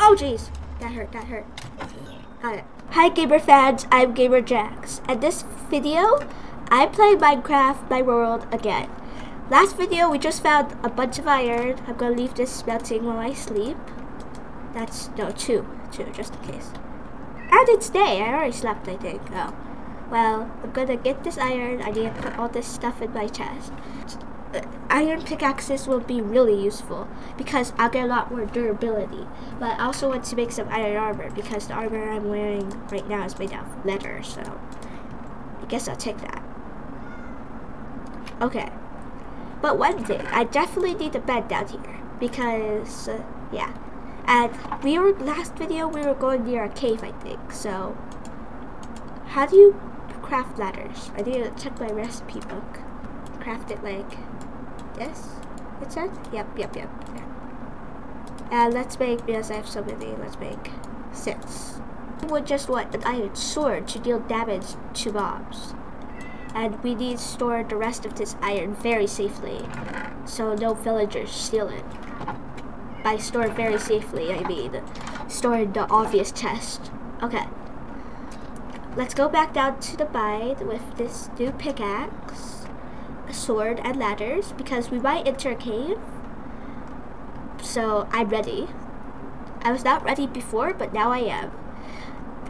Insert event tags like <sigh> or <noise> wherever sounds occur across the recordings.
Oh, jeez. That hurt, that hurt. Got it. Hi, Gamer fans. I'm Gamer Jax. And this video, I play Minecraft My World again. Last video, we just found a bunch of iron. I'm gonna leave this melting while I sleep. That's, no, two. Two, just in case. And it's day. I already slept, I think. Oh. Well, I'm gonna get this iron. I need to put all this stuff in my chest. Iron pickaxes will be really useful because I'll get a lot more durability. But I also want to make some iron armor because the armor I'm wearing right now is made out of leather, so I guess I'll take that. Okay. But one thing, I definitely need a bed down here because, uh, yeah. And we were, last video, we were going near a cave, I think, so how do you craft ladders? I need to check my recipe book. Craft it like this, it said? Yep, yep, yep. And uh, let's make, because I have so many, let's make six. We would just want an iron sword to deal damage to mobs. And we need to store the rest of this iron very safely, so no villagers steal it. By store very safely, I mean store in the obvious chest. Okay. Let's go back down to the bind with this new pickaxe, sword, and ladders because we might enter a cave. So I'm ready. I was not ready before, but now I am.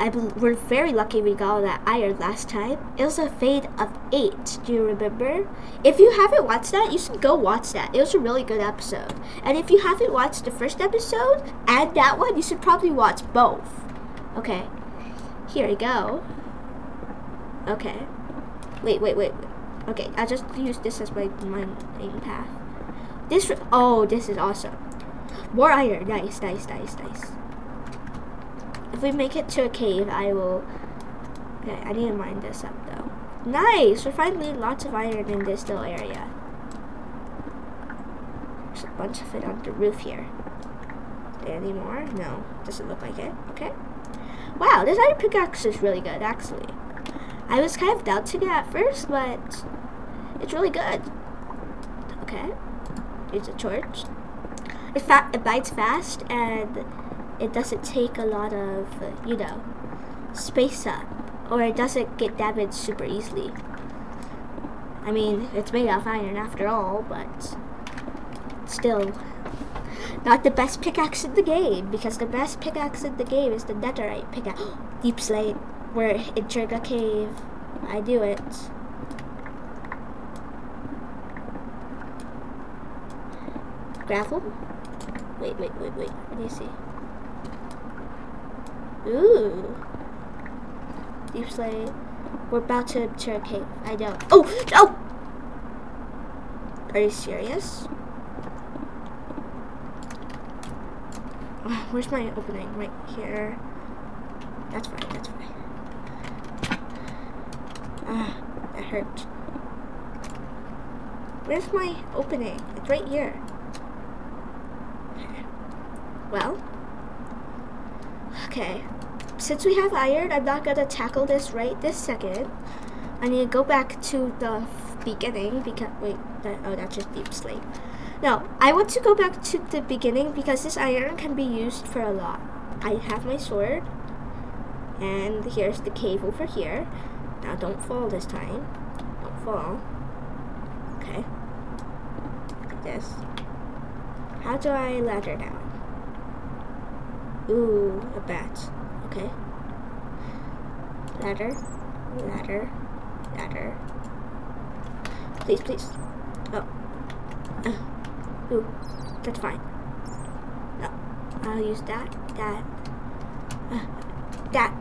I we're very lucky we got all that iron last time. It was a fade of 8, do you remember? If you haven't watched that, you should go watch that. It was a really good episode. And if you haven't watched the first episode and that one, you should probably watch both. Okay, here we go. Okay. Wait, wait, wait. Okay, I just use this as my, my aim path. This, oh, this is awesome. More iron. Nice, nice, nice, nice. If we make it to a cave, I will... Okay, I need to mine this up, though. Nice! We're finally lots of iron in this little area. There's a bunch of it on the roof here. Any more? No. Doesn't look like it. Okay. Wow, this iron pickaxe is really good, actually. I was kind of doubting it at first, but it's really good. Okay. It's a torch. It, fa it bites fast, and it doesn't take a lot of, you know, space up. Or it doesn't get damaged super easily. I mean, it's made of iron after all, but still not the best pickaxe in the game, because the best pickaxe in the game is the netherite pickaxe. <gasps> Deep slate. We're entering a cave. I do it. Gravel? Wait, wait, wait, wait. What do you see? Ooh. Deep slate. We're about to enter a cave. I know. Oh! Oh! Are you serious? <sighs> Where's my opening? Right here. That's fine, that's fine. Ah, that hurt. Where's my opening? It's right here. Well. Okay. Since we have iron, I'm not gonna tackle this right this second. I need to go back to the beginning because, wait, that, oh, that's just deep slate. No, I want to go back to the beginning because this iron can be used for a lot. I have my sword. And here's the cave over here. Now don't fall this time. Don't fall. Okay. Like this. How do I ladder down? Ooh, a bat. Okay. Ladder. Ladder. Ladder. Please, please. Oh. Uh. Ooh, that's fine. No. I'll use that, that, uh, that,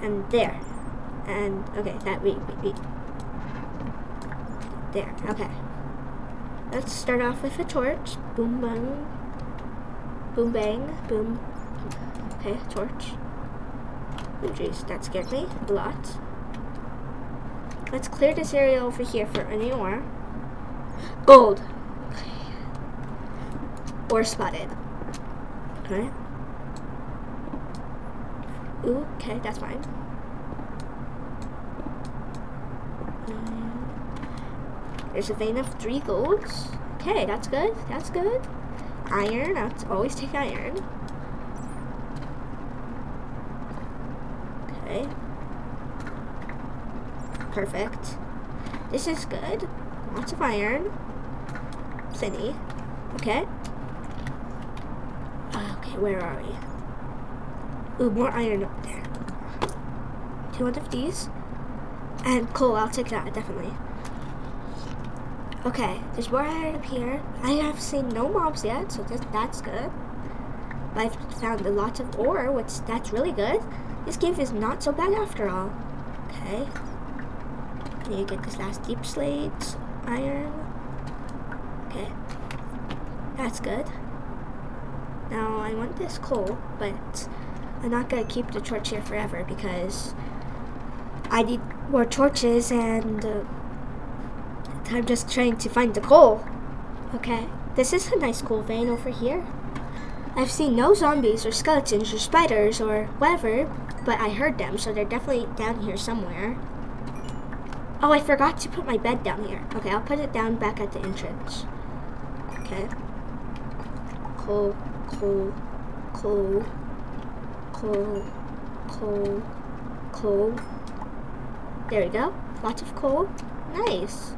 and there. And, okay, that, wait, wait, wait. There, okay. Let's start off with a torch. Boom, bang. Boom, bang. Boom. Okay, torch. Oh, jeez, that scared me a lot. Let's clear this area over here for any ore. Gold. Ore spotted. Okay. Ooh, okay, that's fine. Mm. There's a vein of three golds. Okay, that's good. That's good. Iron. That's always take iron. Okay. Perfect. This is good. Lots of iron. City. Okay. Ah, okay, where are we? Ooh, more iron up there. Two of these. And coal, I'll take that, definitely. Okay, there's more iron up here. I have seen no mobs yet, so that's, good. I've found a lot of ore, which that's really good. This cave is not so bad after all. Okay. To get this last deep slate, iron. Okay. That's good. Now I want this coal, but I'm not gonna keep the torch here forever because I need more torches and uh, I'm just trying to find the coal. Okay, this is a nice coal vein over here. I've seen no zombies or skeletons or spiders or whatever, but I heard them, so they're definitely down here somewhere. Oh, I forgot to put my bed down here. Okay, I'll put it down back at the entrance. Okay. Coal, coal, coal, coal, coal, coal. There we go. Lots of coal. Nice.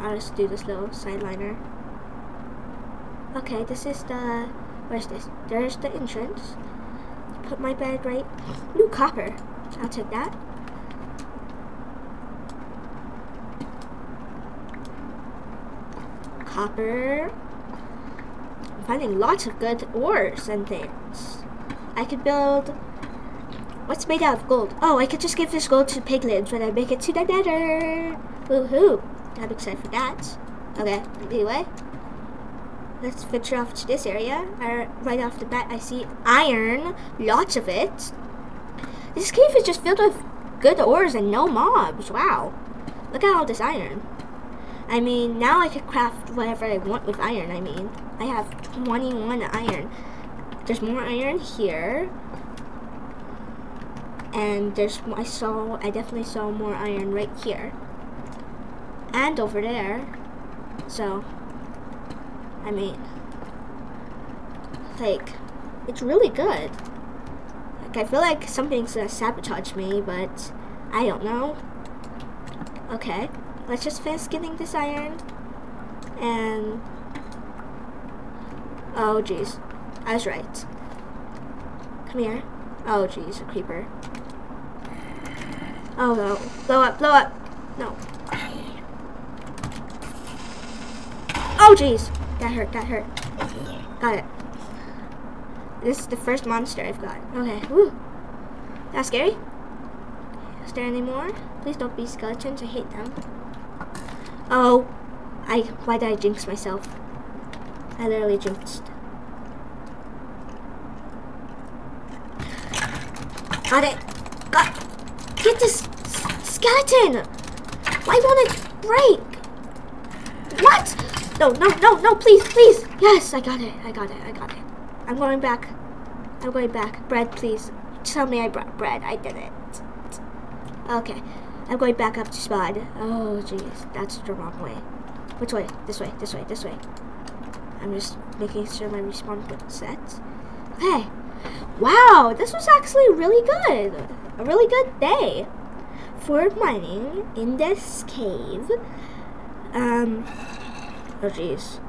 I'll just do this little sideliner. Okay, this is the Where's this? There's the entrance. Put my bed right. New copper. I'll take that. Copper. I'm finding lots of good ores and things. I could build... What's made out of gold? Oh, I could just give this gold to piglins when I make it to the nether. Woohoo. I'm excited for that. Okay, anyway let's venture off to this area. right off the bat, I see iron, lots of it. This cave is just filled with good ores and no mobs. Wow. Look at all this iron. I mean, now I can craft whatever I want with iron. I mean, I have 21 iron. There's more iron here. And there's, I saw, I definitely saw more iron right here. And over there. So, I mean, like, it's really good. Like, I feel like something's gonna sabotage me, but I don't know. Okay, let's just finish getting this iron. And, oh jeez, I was right. Come here. Oh jeez, a creeper. Oh no, blow up, blow up. No. Oh jeez. That hurt, that hurt. Got it. This is the first monster I've got. Okay, woo. That's scary. Is there any more? Please don't be skeletons, I hate them. Oh, I, why did I jinx myself? I literally jinxed. Got it. Got, get this skeleton. Why won't it break? What? No, no, no, no, please, please. Yes, I got it. I got it. I got it. I'm going back. I'm going back. Bread, please. Tell me I brought bread. I did it. Okay. I'm going back up to spawn. Oh, jeez. That's the wrong way. Which way? This way, this way, this way. I'm just making sure my respawn button set. Okay. Wow, this was actually really good. A really good day for mining in this cave. Um, Oh, jeez.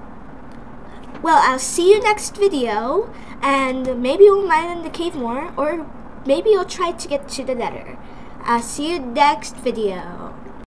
Well, I'll see you next video, and maybe we'll mine in the cave more, or maybe you'll try to get to the nether. I'll see you next video.